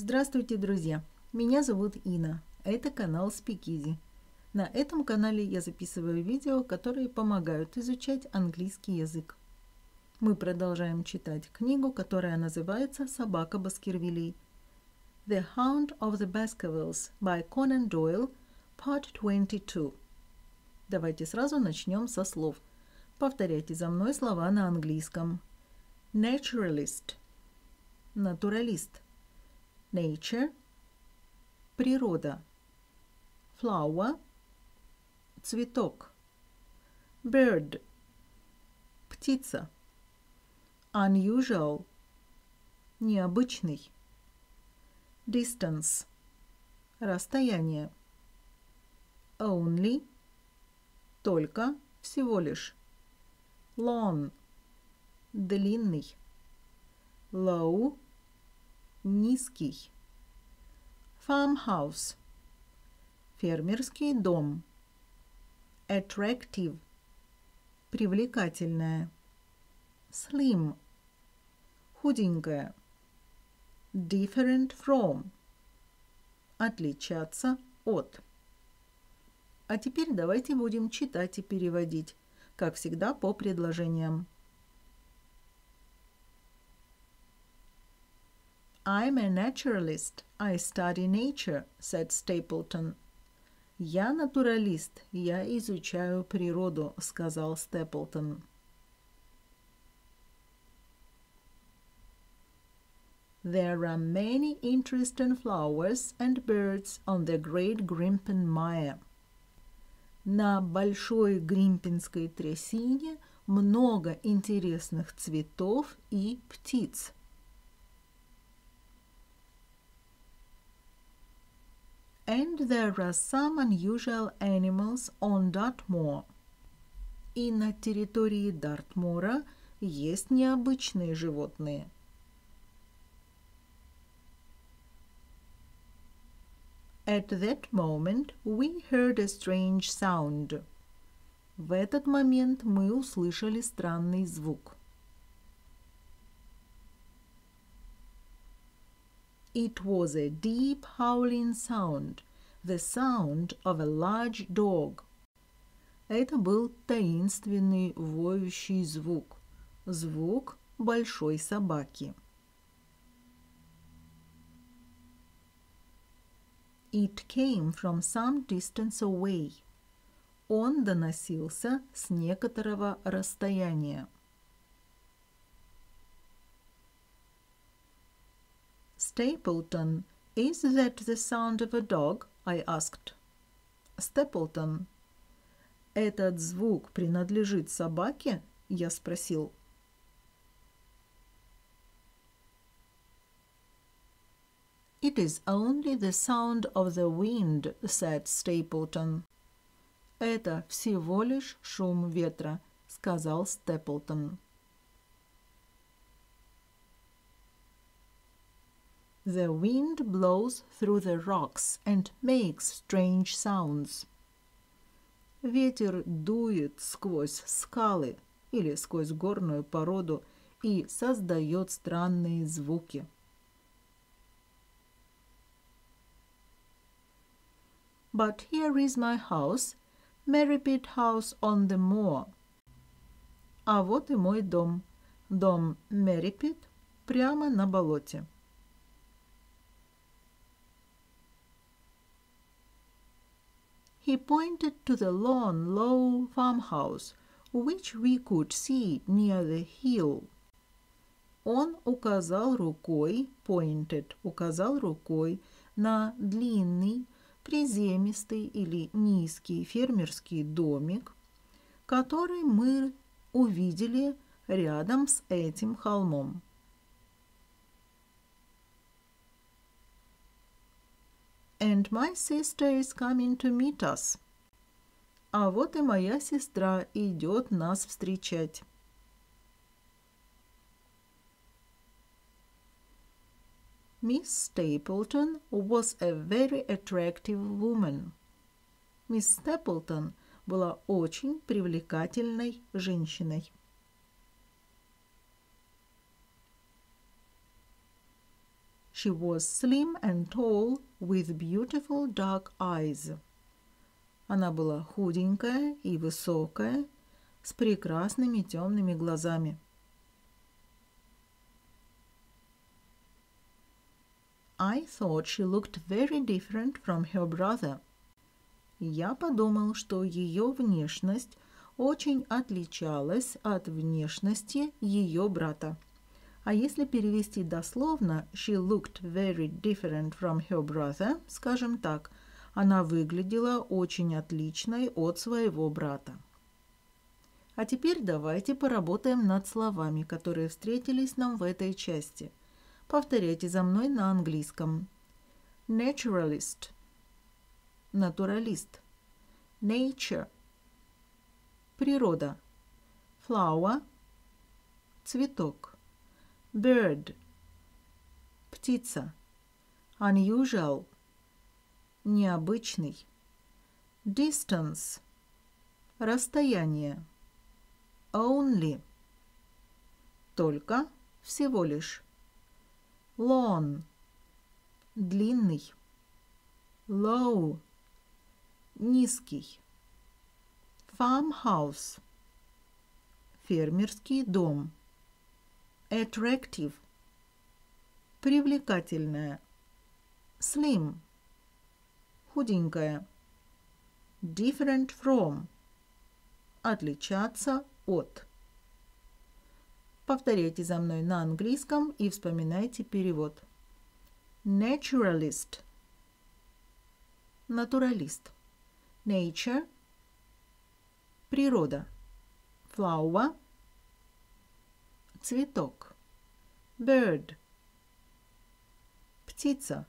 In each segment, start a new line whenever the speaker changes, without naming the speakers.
Здравствуйте, друзья! Меня зовут Ина. Это канал Спикизи. На этом канале я записываю видео, которые помогают изучать английский язык. Мы продолжаем читать книгу, которая называется «Собака Баскервилей». The Hound of the Baskervilles by Conan Doyle, Part 22. Давайте сразу начнем со слов. Повторяйте за мной слова на английском. Naturalist – натуралист. Nature – природа. Flower – цветок. Bird – птица. Unusual – необычный. Distance – расстояние. Only – только, всего лишь. Long – длинный. Low – низкий. Farmhouse – фермерский дом. Attractive – привлекательная. Slim – худенькая. Different from – отличаться от. А теперь давайте будем читать и переводить, как всегда по предложениям. I'm a naturalist. I study nature, said Stapleton. Я натуралист. Я изучаю природу, сказал Степлтон. There are many interesting flowers and birds on the Great Grimpen Mire. На большой Гримпинской трясине много интересных цветов и птиц. And there are some unusual animals on Dartmoor. И на территории Дартмура есть необычные животные. At that moment we heard a strange sound. В этот момент мы услышали странный звук. It was a deep howling sound, the sound of a large dog. Это был таинственный воющий звук, звук большой собаки. It came from some distance away. Он доносился с некоторого расстояния. Stapleton, is that the sound of a dog? I asked. Stapleton, этот звук принадлежит собаке? Я спросил. It is only the sound of the wind, said Stapleton. Это всего лишь шум ветра, сказал Степлтон. The wind blows through the rocks and makes strange sounds. Ветер дует сквозь скалы или сквозь горную породу и создает странные звуки. But here is my house, Merripit House on the Moor. А вот и мой дом, дом Меррипит, прямо на болоте. He pointed to the lone, low farmhouse, which we could see near the hill. Он указал рукой, pointed, указал рукой на длинный, приземистый или низкий фермерский домик, который мы увидели рядом с этим холмом. And my sister is coming to meet us. А вот и моя сестра идет нас встречать. Miss Stapleton was a very attractive woman. Мисс Степлтон была очень привлекательной женщиной. She was slim and tall with beautiful dark eyes. Она была худенькая и высокая, с прекрасными темными глазами. I thought she looked very different from her brother. Я подумал, что ее внешность очень отличалась от внешности ее брата. А если перевести дословно «she looked very different from her brother», скажем так, она выглядела очень отличной от своего брата. А теперь давайте поработаем над словами, которые встретились нам в этой части. Повторяйте за мной на английском. Naturalist – натуралист. Nature – природа. Flower – цветок. Bird – птица. Unusual – необычный. Distance – расстояние. Only – только, всего лишь. Long – длинный. Low – низкий. Farmhouse – фермерский дом attractive – привлекательная, slim – худенькая, different from – отличаться от. Повторяйте за мной на английском и вспоминайте перевод. Naturalist – натуралист. Nature – природа. Flower – цветок. Bird. Птица.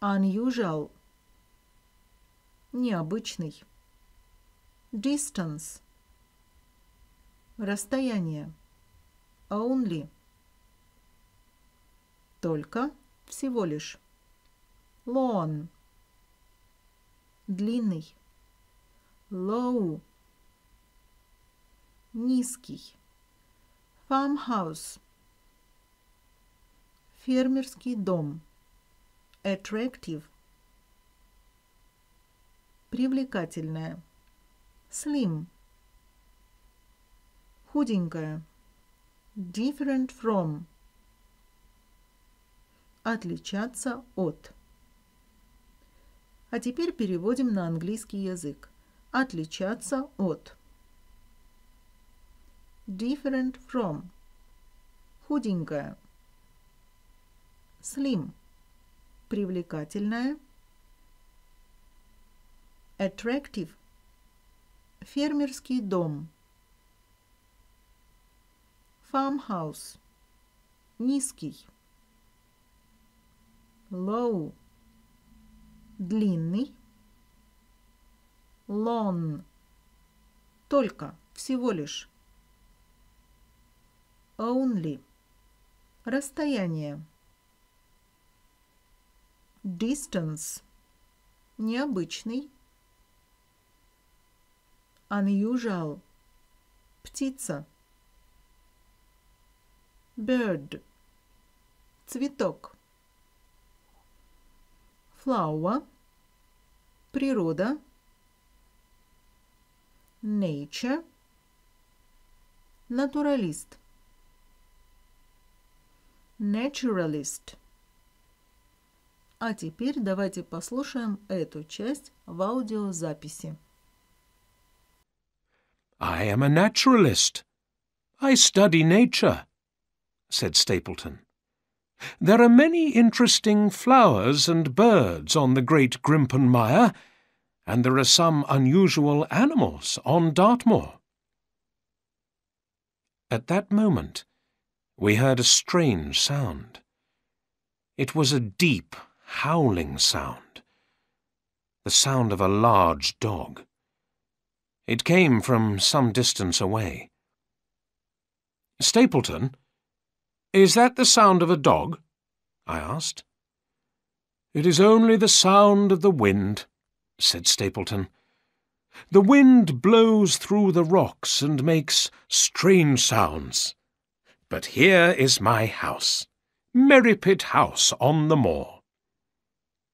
Unusual. Необычный. Distance. Расстояние. Only. Только, всего лишь. Long. Длинный. Low. Низкий. Farmhouse. Фермерский дом. Attractive. Привлекательная. Slim. Худенькая. Different from. Отличаться от. А теперь переводим на английский язык. Отличаться от different from. Худенькая. Slim. Привлекательная. Attractive. Фермерский дом. Farmhouse. Низкий. Low. Длинный. Long только. Всего лишь Only. Расстояние. Distance. Необычный. Unusual. Птица. Bird. Цветок. Flower. Природа. Nature. Натуралист. naturalist. А теперь давайте послушаем эту часть в аудиозаписи.
I am a naturalist. I study nature, said Stapleton. There are many interesting flowers and birds on the Great Grimpen Mire, and there are some unusual animals on Dartmoor. At that moment, we heard a strange sound. It was a deep, howling sound, the sound of a large dog. It came from some distance away. Stapleton, is that the sound of a dog? I asked. It is only the sound of the wind, said Stapleton. The wind blows through the rocks and makes strange sounds. But here is my house. Merripit House on the moor.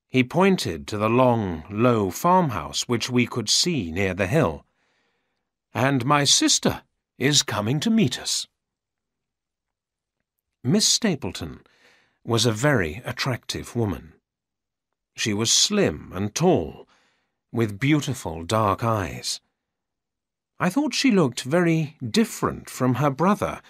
He pointed to the long, low farmhouse which we could see near the hill. And my sister is coming to meet us. Miss Stapleton was a very attractive woman. She was slim and tall, with beautiful dark eyes. I thought she looked very different from her brother,